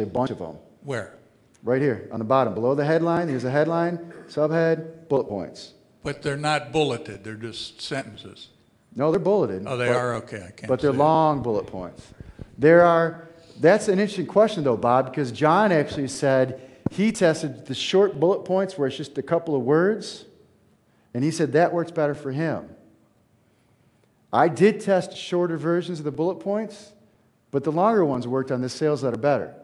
a bunch of them. Where? Right here on the bottom, below the headline, Here's a headline, subhead, bullet points. But they're not bulleted, they're just sentences. No, they're bulleted. Oh, they but- are, okay, I can't But they're see it. long bullet points. There are, that's an interesting question though, Bob, because John actually said he tested the short bullet points where it's just a couple of words, and he said that works better for him. I did test shorter versions of the bullet points, but the longer ones worked on the sales letter better.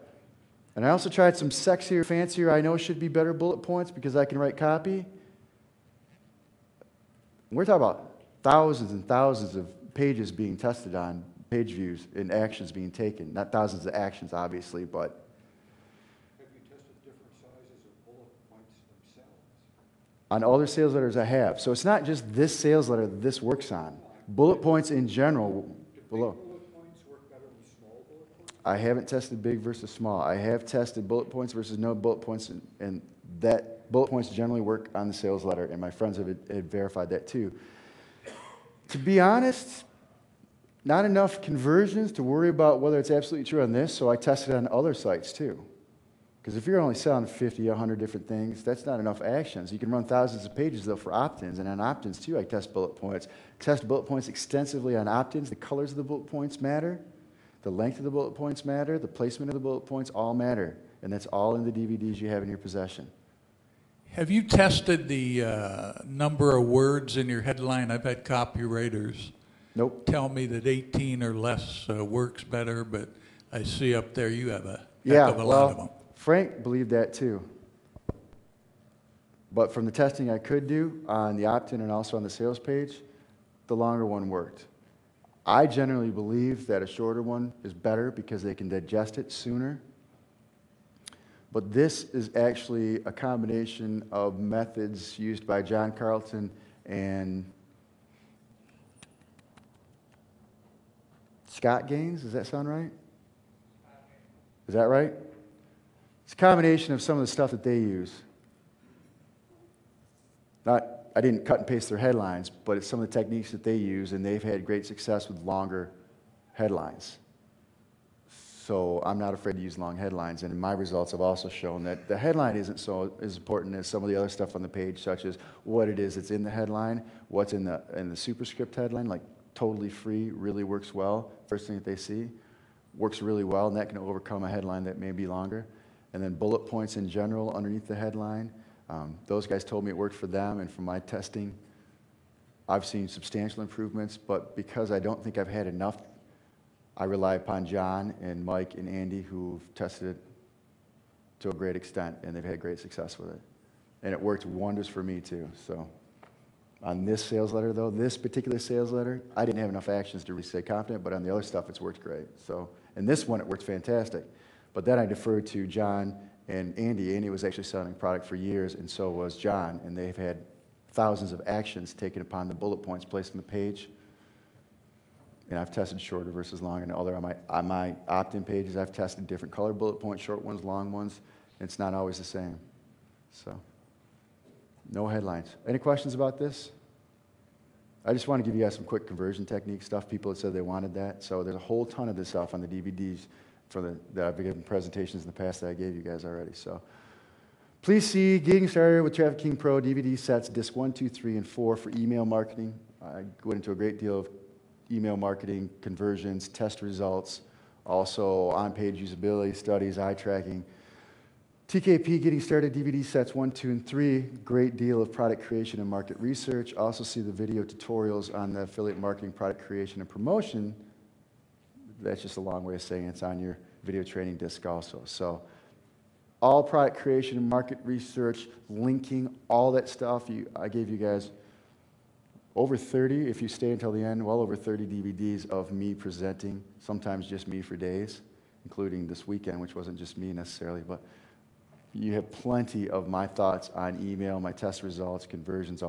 And I also tried some sexier, fancier, I know should be better bullet points because I can write copy. We're talking about thousands and thousands of pages being tested on page views and actions being taken. Not thousands of actions, obviously, but Have you tested different sizes of bullet points themselves? on other sales letters I have. So it's not just this sales letter that this works on. Bullet points in general below. bullet points work better than small bullet points? I haven't tested big versus small. I have tested bullet points versus no bullet points, and, and that bullet points generally work on the sales letter, and my friends have, had verified that too. To be honest, not enough conversions to worry about whether it's absolutely true on this, so I tested on other sites too. Because if you're only selling 50, 100 different things, that's not enough actions. You can run thousands of pages though for opt-ins, and on opt-ins too, I test bullet points. Test bullet points extensively on opt-ins. The colors of the bullet points matter. The length of the bullet points matter, the placement of the bullet points all matter, and that's all in the DVDs you have in your possession. Have you tested the uh, number of words in your headline? I've had copywriters Nope. tell me that 18 or less uh, works better, but I see up there you have a heck Yeah, of a lot of them. well, Frank believed that too. But from the testing I could do on the opt-in and also on the sales page, the longer one worked. I generally believe that a shorter one is better because they can digest it sooner. But this is actually a combination of methods used by John Carlton and Scott Gaines. Does that sound right? Is that right? It's a combination of some of the stuff that they use. Not, I didn't cut and paste their headlines, but it's some of the techniques that they use, and they've had great success with longer headlines. So I'm not afraid to use long headlines, and my results have also shown that the headline isn't so as important as some of the other stuff on the page, such as what it is that's in the headline, what's in the in the superscript headline, like totally free really works well. First thing that they see works really well, and that can overcome a headline that may be longer. And then bullet points in general underneath the headline. Um, those guys told me it worked for them, and from my testing, I've seen substantial improvements. But because I don't think I've had enough, I rely upon John and Mike and Andy who've tested it to a great extent, and they've had great success with it. And it worked wonders for me too. So on this sales letter, though, this particular sales letter, I didn't have enough actions to really stay confident, but on the other stuff, it's worked great. So, and this one, it worked fantastic. But then I deferred to John and Andy. Andy was actually selling product for years, and so was John, and they've had thousands of actions taken upon the bullet points placed on the page. And I've tested shorter versus long, and other on my, on my opt-in pages, I've tested different color bullet points, short ones, long ones, and it's not always the same. So, no headlines. Any questions about this? I just want to give you guys some quick conversion technique stuff. People had said they wanted that. So there's a whole ton of this stuff on the DVDs for the, that I've given presentations in the past that I gave you guys already. So please see Getting Started with Traffic King Pro DVD sets, disc one, two, three, and 4 for email marketing. I went into a great deal of email marketing, conversions, test results, also on-page usability studies, eye tracking. TKP Getting Started DVD sets 1, 2, and 3. Great deal of product creation and market research. Also see the video tutorials on the affiliate marketing, product creation, and promotion. That's just a long way of saying it's on your video training disc also. So all product creation market research, linking, all that stuff. You, I gave you guys over 30, if you stay until the end, well over 30 DVDs of me presenting, sometimes just me for days, including this weekend, which wasn't just me necessarily, but you have plenty of my thoughts on email, my test results, conversions,